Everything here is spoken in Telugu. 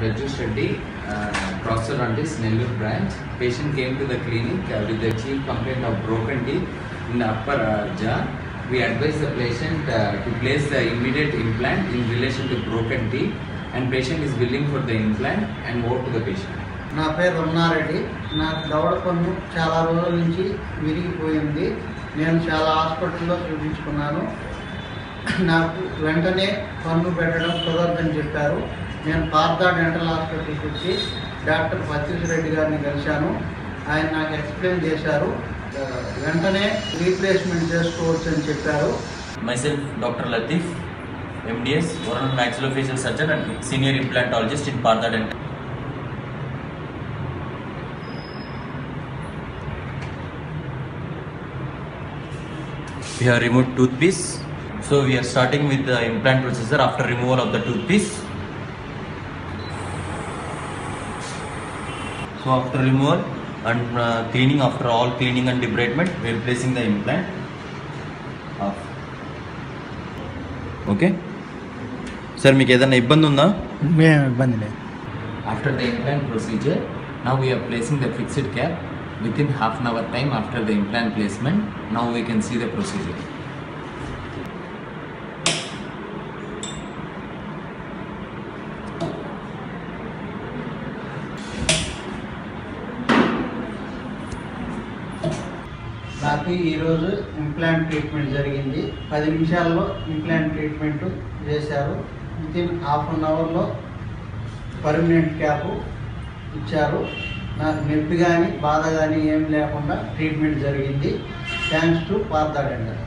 బ్రజేష్ రెడ్డి ప్రొఫెసర్ అండి Nellore branch patient came to the clinic with the chief complaint of broken tooth in upper jaw we advise the patient to place the immediate implant in relation to broken tooth and patient is willing for the implant and opt to the patient నా పేరు రమణారెడ్డి నా దౌడ పన్ను చాలా రోజుల నుంచి విరిగిపోయింది. నేను చాలా హాస్పిటల్లో చూపించుకున్నాను. నాకు వెంటనే పన్ను పెట్టడం కుదరదని చెప్పారు. నేను పార్థా డెంటల్ హాస్పిటల్కి వచ్చి డాక్టర్ పచ్చేసి రెడ్డి గారిని కలిశాను ఆయన నాకు ఎక్స్ప్లెయిన్ చేశారు వెంటనే రీప్లేస్మెంట్ చేసుకోవచ్చు అని చెప్పారు myself doctor Latif MDS oral maxillofacial surgeon and senior implantologist in Partha dental We have removed toothpiece. So we are starting with the implant processor after removal of the toothpiece. So after removal and uh, cleaning, after all cleaning and debridement, we are placing the implant. Off. Okay sir మీకు ఏదైనా ఇబ్బంది ఉందా ఏం ఇబ్బంది లేదు After the implant procedure, now we are placing the fixed cap within half an hour time after the implant placement. Now we can see the procedure. నాకు ఈరోజు ఇంప్లాంట్ ట్రీట్మెంట్ జరిగింది. పది నిమిషాల్లో ఇంప్లాంట్ ట్రీట్మెంట్ చేశారు. వితిన్ హాఫ్ అన్ అవర్లో పర్మనెంట్ క్యాప్ ఇచ్చారు. నాకు నొప్పి కానీ బాధ కానీ ఏం లేకుండా ట్రీట్మెంట్ జరిగింది. Thanks to పార్థాడెండర్